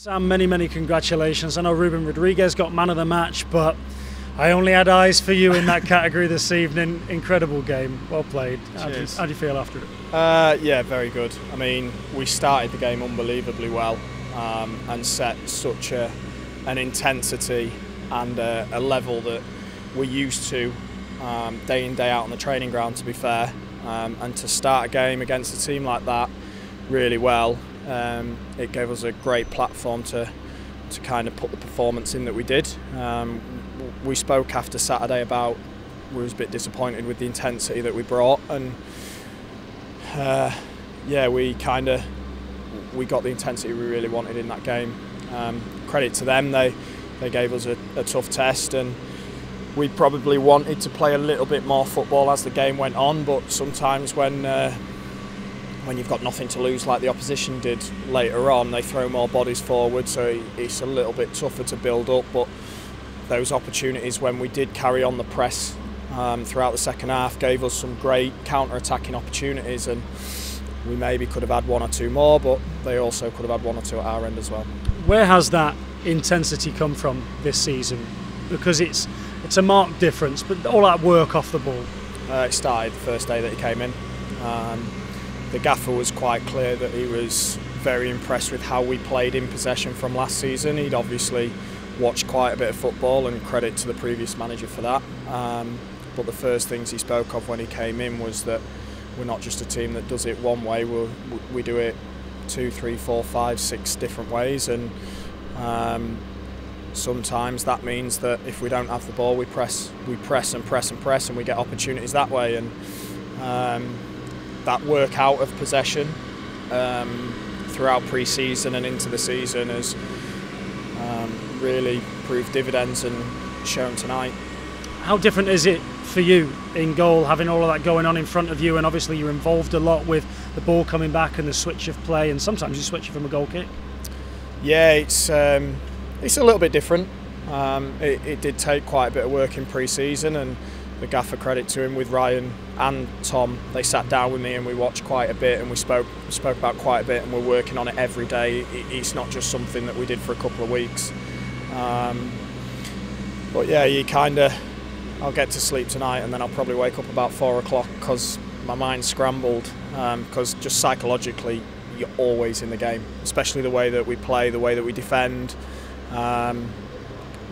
Sam, many, many congratulations. I know Ruben Rodrigues got man of the match, but I only had eyes for you in that category this evening. Incredible game. Well played. How do, you, how do you feel after it? Uh, yeah, very good. I mean, we started the game unbelievably well um, and set such a, an intensity and a, a level that we're used to um, day in, day out on the training ground, to be fair. Um, and to start a game against a team like that really well um, it gave us a great platform to to kind of put the performance in that we did. Um, we spoke after Saturday about we was a bit disappointed with the intensity that we brought, and uh, yeah, we kind of we got the intensity we really wanted in that game. Um, credit to them, they they gave us a, a tough test and we probably wanted to play a little bit more football as the game went on, but sometimes when uh, when you've got nothing to lose like the opposition did later on, they throw more bodies forward, so it's a little bit tougher to build up. But those opportunities when we did carry on the press um, throughout the second half gave us some great counter-attacking opportunities, and we maybe could have had one or two more, but they also could have had one or two at our end as well. Where has that intensity come from this season? Because it's it's a marked difference, but all that work off the ball. Uh, it started the first day that he came in. Um, the gaffer was quite clear that he was very impressed with how we played in possession from last season. He'd obviously watched quite a bit of football and credit to the previous manager for that. Um, but the first things he spoke of when he came in was that we're not just a team that does it one way, we we do it two, three, four, five, six different ways. And um, sometimes that means that if we don't have the ball, we press, we press and press and press, and we get opportunities that way. And um, that work out of possession um, throughout pre-season and into the season has um, really proved dividends and shown tonight. How different is it for you in goal, having all of that going on in front of you, and obviously you're involved a lot with the ball coming back and the switch of play, and sometimes you switch it from a goal kick. Yeah, it's um, it's a little bit different. Um, it, it, did take quite a bit of work in pre-season, and the gaffer credit to him with Ryan and Tom. They sat down with me and we watched quite a bit and we spoke spoke about quite a bit and we're working on it every day. It's not just something that we did for a couple of weeks. Um, but yeah, you kind of I'll get to sleep tonight and then I'll probably wake up about four o'clock because my mind's scrambled because um, just psychologically you're always in the game, especially the way that we play, the way that we defend. Um,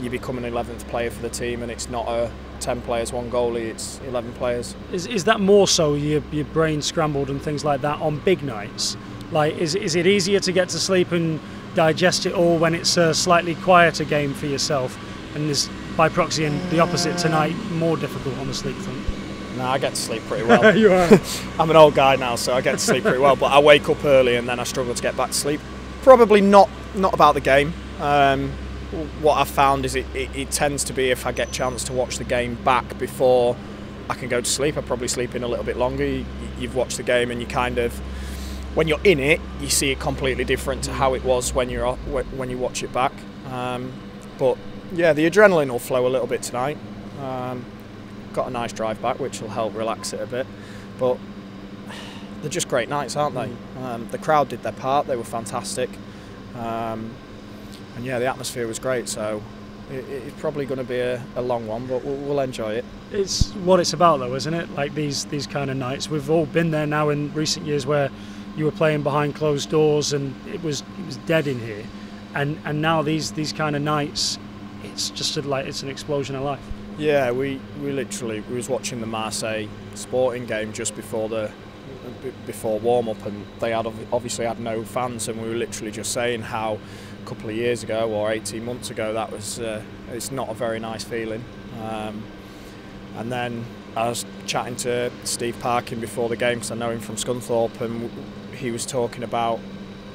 you become an 11th player for the team and it's not a 10 players, one goalie, it's 11 players. Is, is that more so your, your brain scrambled and things like that on big nights? Like, is, is it easier to get to sleep and digest it all when it's a slightly quieter game for yourself? And is by proxy and the opposite tonight more difficult on the sleep front? No, I get to sleep pretty well. you are. I'm an old guy now, so I get to sleep pretty well. But I wake up early and then I struggle to get back to sleep. Probably not not about the game. Um, what I've found is it, it, it, tends to be if I get a chance to watch the game back before I can go to sleep, I probably sleep in a little bit longer. You, you've watched the game and you kind of, when you're in it, you see it completely different to how it was when you're when you watch it back. Um, but yeah, the adrenaline will flow a little bit tonight. Um, got a nice drive back, which will help relax it a bit. But they're just great nights, aren't they? Um, the crowd did their part; they were fantastic. And yeah, the atmosphere was great. So it, it's probably going to be a, a long one, but we'll, we'll, enjoy it. It's what it's about, though, isn't it? Like these these kind of nights. We've all been there now in recent years where you were playing behind closed doors and it was it was dead in here, and and now these these kind of nights, it's just a, like it's an explosion of life. Yeah, we, we literally we was watching the Marseille Sporting game just before the before warm up, and they had obviously had no fans, and we were literally just saying how couple of years ago or 18 months ago that was uh, it's not a very nice feeling. Um, and then I was chatting to Steve Parkin before the game because I know him from Scunthorpe, and he was talking about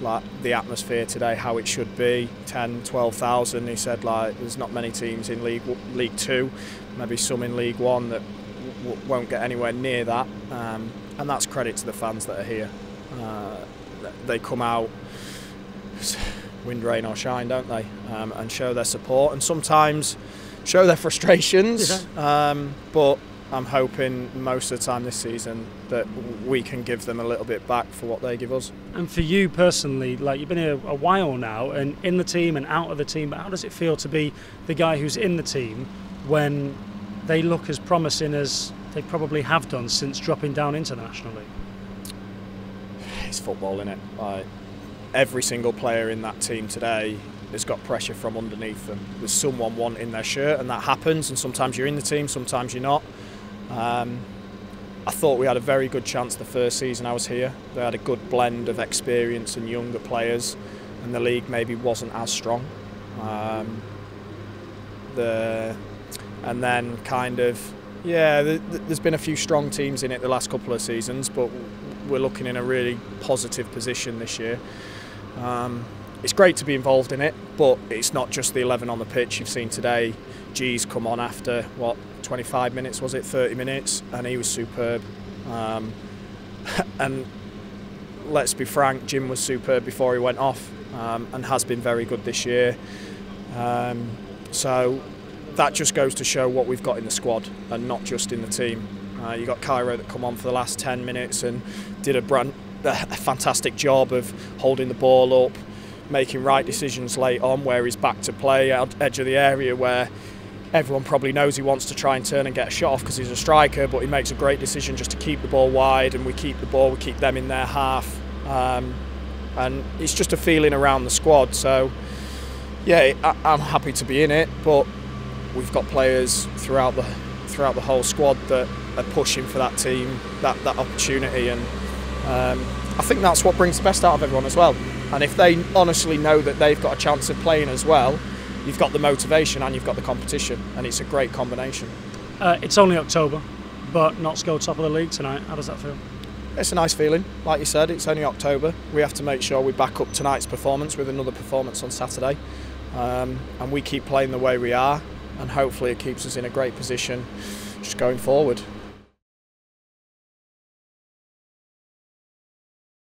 like the atmosphere today, how it should be, 10, 12,000. He said like there's not many teams in League League Two, maybe some in League One that won't get anywhere near that. Um, and that's credit to the fans that are here. Uh, they come out, wind, rain or shine, don't they, um, and show their support, and sometimes show their frustrations. Um, but I'm hoping most of the time this season that we can give them a little bit back for what they give us. And for you personally, like you've been here a while now and in the team and out of the team, but how does it feel to be the guy who's in the team when they look as promising as they probably have done since dropping down internationally? It's football, isn't it? Like every single player in that team today has got pressure from underneath them. There's someone wanting their shirt, and that happens. And sometimes you're in the team, sometimes you're not. Um, I thought we had a very good chance the first season I was here. They had a good blend of experience and younger players, and the league maybe wasn't as strong. Um, the and then kind of yeah, the, the, there's been a few strong teams in it the last couple of seasons, but we're looking in a really positive position this year. Um, it's great to be involved in it, but it's not just the 11 on the pitch. You've seen today, G's come on after what 25 minutes was it, 30 minutes, and he was superb. Um, and let's be frank, Jim was superb before he went off, um, and has been very good this year. Um, so that just goes to show what we've got in the squad, and not just in the team. Uh, you got Cairo that come on for the last 10 minutes and did a, brand, a fantastic job of holding the ball up making right decisions late on where he's back to play edge of the area where everyone probably knows he wants to try and turn and get a shot off because he's a striker but he makes a great decision just to keep the ball wide and we keep the ball we keep them in their half. Um, and it's just a feeling around the squad so yeah I, am happy to be in it but we've got players throughout the throughout the whole squad that are pushing for that team that, that opportunity and um, I think that's what brings the best out of everyone as well and if they honestly know that they've got a chance of playing as well, you've got the motivation and you've got the competition, and it's a great combination. Uh, it's only October, but Notts go top of the league tonight. How does that feel? It's a nice feeling. Like you said, it's only October. We have to make sure we back up tonight's performance with another performance on Saturday. Um, and we keep playing the way we are, and hopefully it keeps us in a great position just going forward.